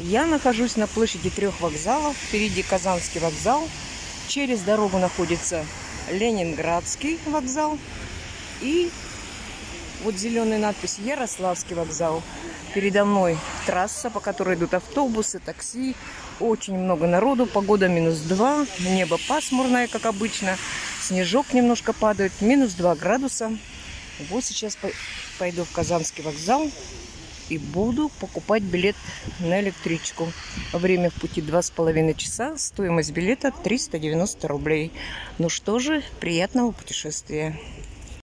Я нахожусь на площади трех вокзалов. Впереди Казанский вокзал. Через дорогу находится Ленинградский вокзал. И вот зеленая надпись Ярославский вокзал. Передо мной трасса, по которой идут автобусы, такси. Очень много народу. Погода минус 2. Небо пасмурное, как обычно. Снежок немножко падает. Минус 2 градуса. Вот сейчас пойду в Казанский вокзал и буду покупать билет на электричку. Время в пути два с половиной часа. Стоимость билета 390 рублей. Ну что же, приятного путешествия.